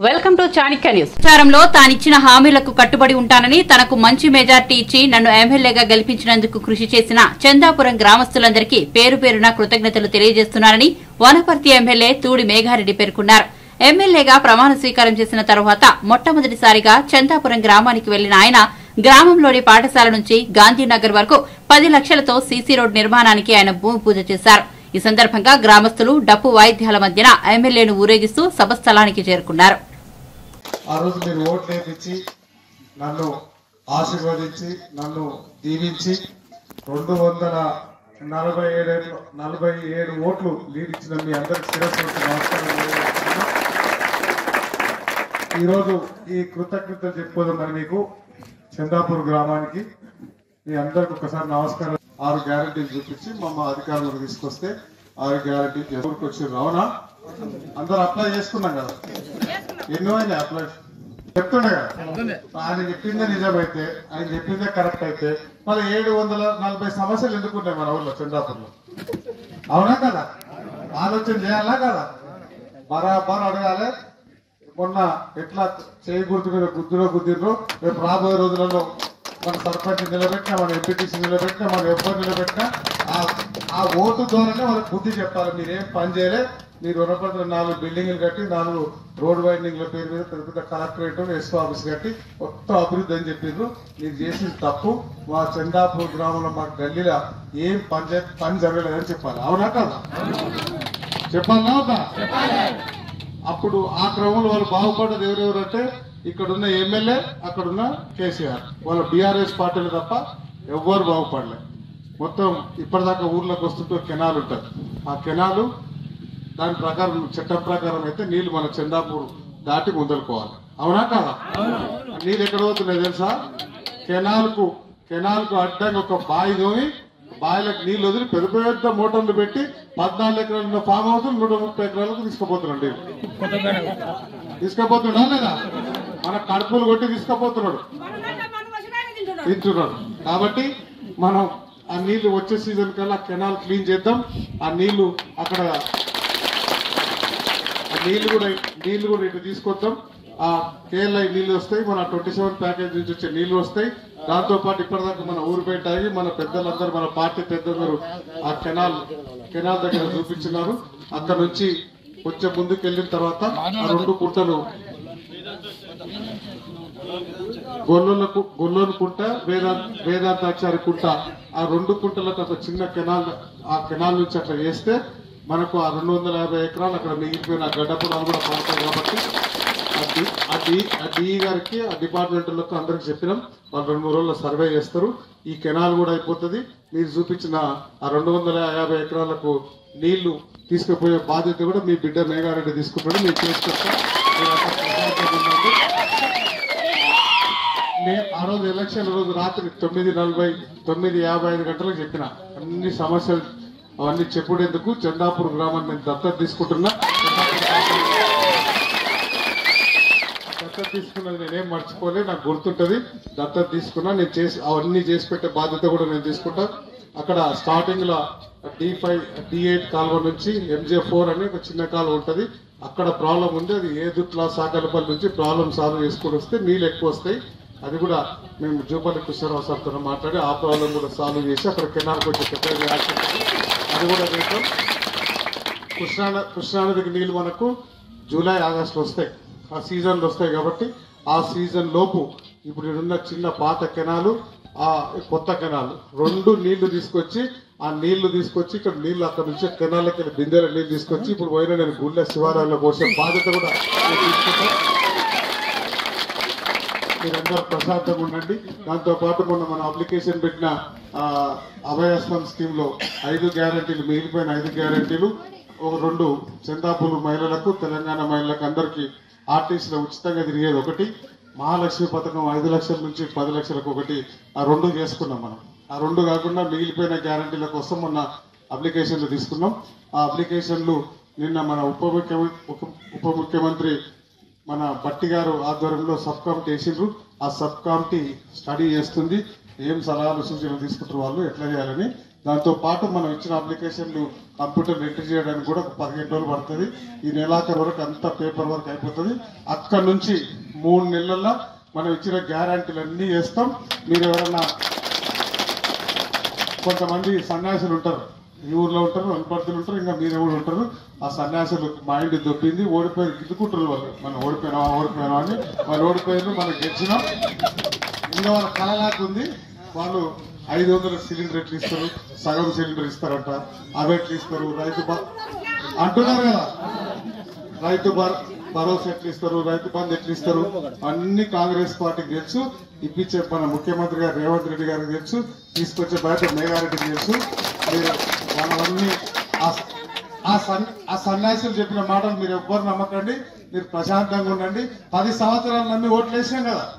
Welcome to Chanakya news ప్రచారంలో తానిచ్చిన హామీలకు కట్టుబడి ఉంటానని తనకు మంచి మెజార్టీ ఇచ్చి నన్ను ఎమ్మెల్యేగా గెలిపించినందుకు కృషి చేసిన చందాపురం గ్రామస్తులందరికీ పేరు పేరున కృతజ్ఞతలు తెలియజేస్తున్నానని వనపర్తి ఎమ్మెల్యే తూడి మేఘారెడ్డి పేర్కొన్నారు. ఎమ్మెల్యేగా ప్రమాణ స్వీకారం చేసిన తర్వాత మొట్టమొదటిసారిగా చందాపురం గ్రామానికి వెళ్ళిన ఆయన గ్రామంలోని పాఠశాల నుంచి గాంధీనగర్ వరకు పది లక్షలతో సీసీ రోడ్ నిర్మాణానికి ఆయన భూమి పూజ చేశారు. ఈ సందర్భంగా గ్రామస్తులు డప్పు వాయిద్యాల మధ్యన ఎమ్మెల్యేను ఊరేగిస్తూ సభ స్థలానికి చేరుకున్నారు. ఆ రోజు మీరు ఓట్లు వేపించి నన్ను ఆశీర్వదించి నన్ను దీవించి రెండు వందల నలభై ఏడు నలభై ఏడు ఓట్లు లీడ్ ఇచ్చిన మీ అందరికి శిరస్సు నమస్కారం ఈరోజు ఈ కృతజ్ఞత చెప్పుకోదామని మీకు చందాపూర్ గ్రామానికి మీ అందరికి ఒకసారి నమస్కారం. ఆరు గ్యారంటీలు చూపించి మమ్మ అధికారులకు తీసుకొస్తే ఆరు గ్యారంటీ ఎవరికి వచ్చి అవునా అందరు అప్లై చేసుకున్నాం కదా. ఎన్నో అప్లై చెప్తుండే. కదా ఆయన చెప్పిందే నిజమైతే ఆయన చెప్పిందే కరెక్ట్ అయితే మరి ఏడు వందల నలభై సమస్యలు ఎందుకున్నాయి మన ఊర్లో చంద్రాపూర్లో అవునా కదా? ఆలోచన చేయాలా కదా? బరాబర్ అడగాలి. మొన్న ఎట్లా చేయి గుర్తు మీద గుద్దులో గుద్దిర్రు రేపు రాబోయే రోజులలో మన సర్పంచ్ నిలబెట్టినా మన ఎంపీటీసీ నిలబెట్టినా మన ఎవ్వరు నిలబెట్టినా ఆ ఓటు ద్వారానే వాళ్ళకి బుద్ధి చెప్పాలి. మీరు ఏం పని చేయలే. మీరు ఉన్నప్పుడు నాలుగు బిల్డింగ్లు కట్టి నాలుగు రోడ్ వైండింగ్ల పేరు మీద పెద్ద పెద్ద కలెక్టరేట్ ఎస్ఓ ఆఫీస్ కట్టి మొత్తం అభివృద్ధి అని చెప్పిండ్రు మీరు చేసిన తప్పు. మా చందాపూర్ గ్రామంలో మా గల్లీలో ఏం పని పని జరగలేదని చెప్పాలి. అవునా కదా? చెప్పాలా వద్దా? అప్పుడు ఆ క్రమంలో వాళ్ళు బాగుపడ్డది ఎవరెవరు అంటే ఇక్కడున్న ఎమ్మెల్యే అక్కడున్న కేసీఆర్. వాళ్ళ బీఆర్ఎస్ పార్టీలు తప్ప ఎవ్వరు బాగుపడలేదు మొత్తం ఇప్పటిదాకా ఊర్లోకి వస్తుంటే కెనాల్ ఉంటుంది. ఆ కెనాలు దాని ప్రకారం చట్టం ప్రకారం అయితే నీళ్ళు మన చందాపూర్ దాటి ముందలుకోవాలి. అవునా కాదా? నీళ్ళు ఎక్కడ పోతున్నాయి తెలుసా? కెనాల్కు కెనాల్కు అడ్డంగా ఒక బావి తోమి బావిలకు నీళ్ళు వదిలి పెద్ద పెద్ద మోటార్లు పెట్టి పద్నాలుగు ఎకరాలు ఉన్న ఫామ్ హౌస్ నూట ముప్పై ఎకరాలకు తీసుకుపోతున్నాడు తీసుకుపోతున్నా లేదా? మన కడుపులు కొట్టి తీసుకుపోతున్నాడు. తింటున్నాడు. కాబట్టి మనం ఆ నీళ్ళు వచ్చే సీజన్ కల్లా కెనాల్ క్లీన్ చేద్దాం. ఆ నీళ్ళు అక్కడ ఆ నీళ్ళు కూడా నీళ్ళు కూడా ఇటు తీసుకొద్దాం. ఆ కేఎల్ఐ నీళ్ళు వస్తాయి మన ట్వంటీ సెవెన్ ప్యాకేజ్ నుంచి వచ్చే నీళ్ళు వస్తాయి. దాంతోపాటు ఇప్పటిదాకా మన ఊరు అయ్యి మన పెద్దలందరూ మన పార్టీ పెద్దలందరూ ఆ కెనాల్ కెనాల్ దగ్గర చూపించినారు. అక్కడ నుంచి కొంచెం ముందుకు వెళ్ళిన తర్వాత ఆ రెండు కుంటలు గొల్లలకు గొల్లోని కుంట వేదాంత వేదాంతాచారి కుంట ఆ రెండు కుంటలకు ఒక చిన్న కెనాల్ ఆ కెనాల్ నుంచి అట్లా వేస్తే మనకు ఆ రెండు వందల యాభై ఎకరాలు అక్కడ మిగిలిపోయిన గడ్డ పొలాలు కూడా పడతాయి కాబట్టి అది అది ఆ ఆ డిఈ గారికి ఆ డిపార్ట్మెంట్లకు అందరికి చెప్పినాం. వాళ్ళు రెండు మూడు రోజుల్లో సర్వే చేస్తారు. ఈ కెనాల్ కూడా అయిపోతుంది. మీరు చూపించిన ఆ రెండు వందల యాభై ఎకరాలకు నీళ్ళు తీసుకుపోయే బాధ్యత కూడా మీ బిడ్డ మేఘారెడ్డి తీసుకుంటాడు మీరు చేసుకొస్తాం మీరు అంతా ప్రశాంతంగా ఉండండి. నేను ఆ రోజు ఎలక్షన్ రోజు రాత్రి తొమ్మిది నలభై తొమ్మిది యాభై ఐదు గంటలకు చెప్పిన అన్ని సమస్యలు అవన్నీ చెప్పుడేందుకు చందాపూర్ గ్రామాన్ని నేను దత్తత తీసుకుంటున్నా. దత్తత తీసుకున్నది నేనేం మర్చిపోలే నాకు గుర్తుంటది. దత్తత తీసుకున్నా నేను చేసి అవన్నీ చేసి పెట్టే బాధ్యత కూడా నేను తీసుకుంటా. అక్కడ స్టార్టింగ్లో డి ఫైవ్ డి ఎయిట్ కాలువ నుంచి ఎంజే ఫోర్ అని ఒక చిన్న కాలువ ఉంటది. అక్కడ ప్రాబ్లం ఉంది అది ఏదుట్లా సాకలపల్లి నుంచి ప్రాబ్లం సాల్వ్ చేసుకుని వస్తే నీళ్ళు ఎక్కువ వస్తాయి. అది కూడా మేము జూపల్లి కృష్ణారావు సార్తో మాట్లాడి ఆ ప్రాబ్లం కూడా సాల్వ్ చేసి అక్కడ కెనాల్ కొంచెం పెద్దగా అది కూడా చేద్దాం కృష్ణా కృష్ణానదికి నీళ్ళు మనకు జూలై ఆగస్టులో వస్తాయి. ఆ సీజన్లో వస్తాయి కాబట్టి ఆ సీజన్ లోపు ఇప్పుడు ఉన్న చిన్న పాత కెనాలు ఆ కొత్త కెనాలు రెండు నీళ్ళు తీసుకొచ్చి ఆ నీళ్ళు తీసుకొచ్చి ఇక్కడ నీళ్ళు అక్కడ నుంచి కెనాలకి వెళ్ళి బిందెల నీళ్ళు తీసుకొచ్చి ఇప్పుడు పోయిన నేను గుళ్ళ శివారాల్లో పోసే బాధ్యత కూడా తీసుకుంటాను. మీరందరూ ప్రశాంతంగా ఉండండి. దాంతో పాటు మొన్న మన అప్లికేషన్ పెట్టిన అభయాస్మం స్కీమ్లో స్కీమ్లో ఐదు గ్యారంటీలు మిగిలిపోయిన ఐదు గ్యారంటీలు ఒక రెండు చందాపూర్ మహిళలకు తెలంగాణ మహిళలకు అందరికీ ఆర్టీసీలో ఉచితంగా తిరిగేది ఒకటి. మహాలక్ష్మి పథకం ఐదు లక్షల నుంచి పది లక్షలకు ఒకటి. ఆ రెండు చేసుకున్నాం మనం. ఆ రెండు కాకుండా మిగిలిపోయిన గ్యారంటీల కోసం మొన్న అప్లికేషన్లు తీసుకున్నాం. ఆ అప్లికేషన్లు నిన్న మన ఉప ముఖ్యమంత్రి ఉప ముఖ్యమంత్రి మన భట్టి గారు ఆధ్వర్యంలో సబ్ కమిటీ వేసిండ్రు. ఆ సబ్ కమిటీ స్టడీ చేస్తుంది. ఏం సలహాలు సూచనలు తీసుకుంటారు వాళ్ళు ఎట్లా చేయాలని. దాంతో పాటు మనం ఇచ్చిన అప్లికేషన్లు కంప్యూటర్ ఎంట్రీ చేయడానికి కూడా ఒక పదిహేను రోజులు పడుతుంది. ఈ నెలాఖరు వరకు అంతా పేపర్ వర్క్ అయిపోతుంది. అక్కడ నుంచి మూడు నెలల్లో మనం ఇచ్చిన గ్యారంటీలు అన్నీ చేస్తాం మీరు ఎవరన్నా కొంతమంది సన్యాసులు ఉంటారు. ఈ ఊర్లో ఉంటారు వనపర్తులు ఉంటారు ఇంకా మీరు కూడా ఉంటారు. ఆ సన్యాసులు మైండ్ దొప్పింది ఓడిపోయి గిద్దుకుంటారు వాళ్ళు. మనం ఓడిపోయినా ఓడిపోయినా అని. వాళ్ళు ఓడిపోయారు మనం గెలిచినాం. ఇంకా వాళ్ళ కళలాగా ఉంది. వాళ్ళు ఐదు వందల సిలిండర్ ఎట్లు ఇస్తారు. సగం సిలిండర్ ఇస్తారంట. అవి ఎట్లు ఇస్తారు. రైతు అంటున్నారు కదా. రైతు భరోసా ఎట్లు ఇస్తారు రైతు బంధు ఎట్లు ఇస్తారు అన్ని కాంగ్రెస్ పార్టీకి తెలుసు ఇప్పించే మన ముఖ్యమంత్రి గారు రేవంత్ రెడ్డి గారికి తెలుసు తీసుకొచ్చే బయట మేఘారెడ్డికి తెలుసు మీరు మనవన్నీ ఆ- ఆ సన్ ఆ సన్యాసులు చెప్పిన మాటలు మీరు ఎవ్వరు నమ్మకండి. మీరు ప్రశాంతంగా ఉండండి. పది సంవత్సరాలు నమ్మి ఓట్లేసినాం కదా.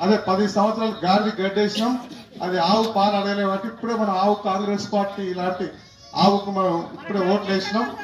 అదే పది సంవత్సరాలు గాలి గడ్డేసినాం. అది ఆవు పాలు అడగలేమంటే ఇప్పుడే మనం ఆవు కాంగ్రెస్ పార్టీ ఇలాంటి ఆవుకు మనం ఇప్పుడే ఓట్లేసినాం.